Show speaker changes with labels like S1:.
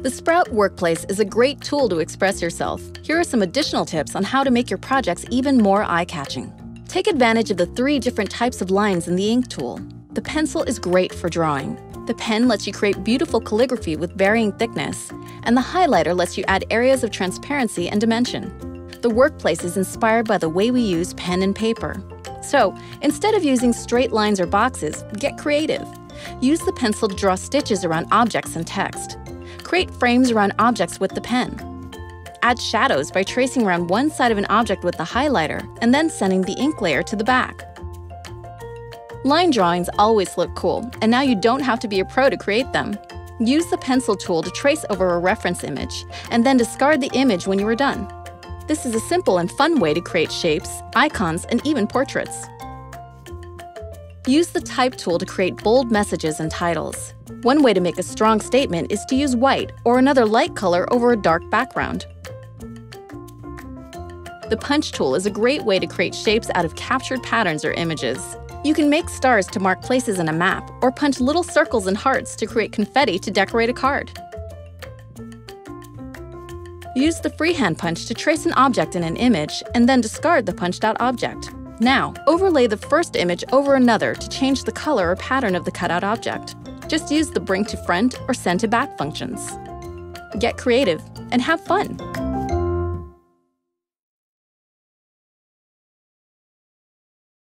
S1: The Sprout Workspace is a great tool to express yourself. Here are some additional tips on how to make your projects even more eye-catching. Take advantage of the three different types of lines in the ink tool. The pencil is great for drawing. The pen lets you create beautiful calligraphy with varying thickness, and the highlighter lets you add areas of transparency and dimension. The workspace is inspired by the way we use pen and paper. So, instead of using straight lines or boxes, get creative. Use the pencil to draw stitches around objects and text. Create frames around objects with the pen. Add shadows by tracing around one side of an object with the highlighter and then sending the ink layer to the back. Line drawings always look cool, and now you don't have to be a pro to create them. Use the pencil tool to trace over a reference image, and then discard the image when you are done. This is a simple and fun way to create shapes, icons, and even portraits. Use the Type tool to create bold messages and titles. One way to make a strong statement is to use white or another light color over a dark background. The Punch tool is a great way to create shapes out of captured patterns or images. You can make stars to mark places in a map, or punch little circles and hearts to create confetti to decorate a card. Use the freehand punch to trace an object in an image, and then discard the punched out object. Now, overlay the first image over another to change the color or pattern of the cutout object. Just use the bring to front or send to back functions. Get creative and have fun!